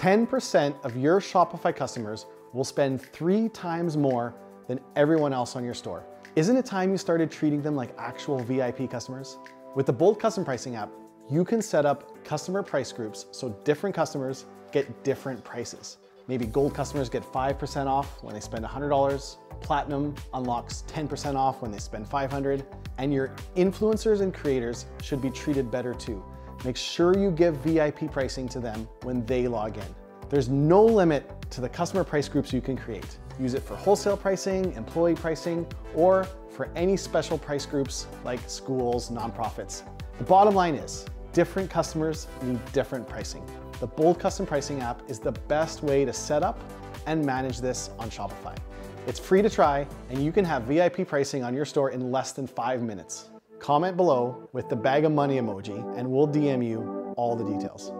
10% of your Shopify customers will spend three times more than everyone else on your store. Isn't it time you started treating them like actual VIP customers? With the Bold Custom Pricing app, you can set up customer price groups so different customers get different prices. Maybe gold customers get 5% off when they spend $100, platinum unlocks 10% off when they spend 500, and your influencers and creators should be treated better too. Make sure you give VIP pricing to them when they log in. There's no limit to the customer price groups you can create. Use it for wholesale pricing, employee pricing, or for any special price groups like schools, nonprofits. The bottom line is, different customers need different pricing. The Bold Custom Pricing app is the best way to set up and manage this on Shopify. It's free to try, and you can have VIP pricing on your store in less than five minutes. Comment below with the bag of money emoji, and we'll DM you all the details.